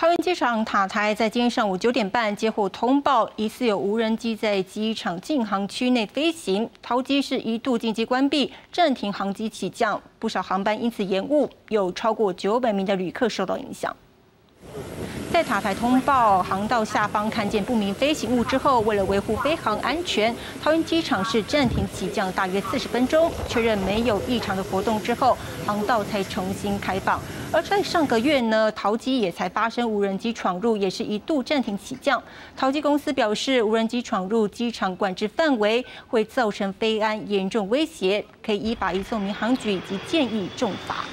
桃园机场塔台在今天上午九点半接获通报，疑似有无人机在机场禁航区内飞行，桃机是一度紧急关闭，暂停航机起降，不少航班因此延误，有超过九百名的旅客受到影响。在塔台通报航道下方看见不明飞行物之后，为了维护飞航安全，桃园机场是暂停起降大约四十分钟，确认没有异常的活动之后，航道才重新开放。而在上个月呢，桃机也才发生无人机闯入，也是一度暂停起降。桃机公司表示，无人机闯入机场管制范围会造成飞安严重威胁，可以依法移送民航局以及建议重罚。